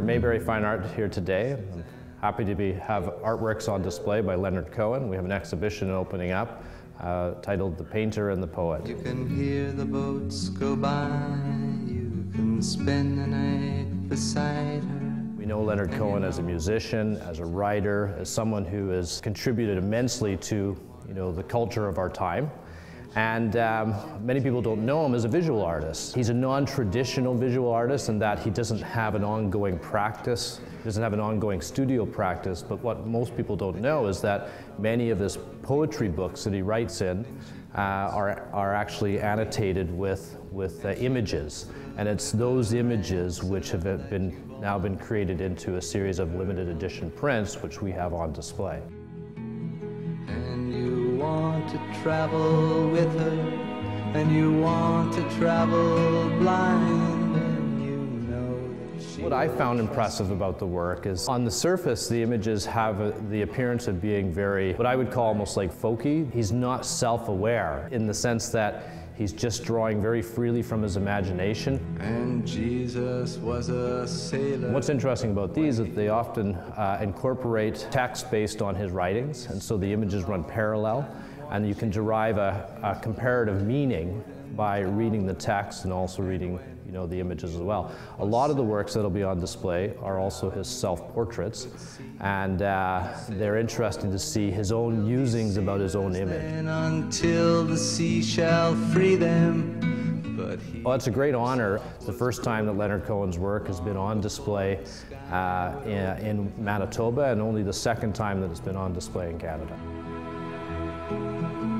Mayberry Fine Art here today. I'm happy to be, have artworks on display by Leonard Cohen. We have an exhibition opening up uh, titled The Painter and the Poet. You can hear the boats go by, you can spend the night beside her. We know Leonard Cohen as a musician, as a writer, as someone who has contributed immensely to you know, the culture of our time. And um, many people don't know him as a visual artist. He's a non-traditional visual artist in that he doesn't have an ongoing practice, He doesn't have an ongoing studio practice, but what most people don't know is that many of his poetry books that he writes in uh, are, are actually annotated with, with uh, images. And it's those images which have been, now been created into a series of limited edition prints, which we have on display to travel with her, and you want to travel blind. What I found impressive about the work is on the surface, the images have a, the appearance of being very, what I would call almost like folky. He's not self aware in the sense that He's just drawing very freely from his imagination. And Jesus was a sailor. What's interesting about these is that they often uh, incorporate text based on his writings, and so the images run parallel, and you can derive a, a comparative meaning by reading the text and also reading you know, the images as well. A lot of the works that'll be on display are also his self-portraits, and uh, they're interesting to see his own musings about his own image. Until the sea shall free them. Well, it's a great honor. It's the first time that Leonard Cohen's work has been on display uh, in, in Manitoba, and only the second time that it's been on display in Canada thank you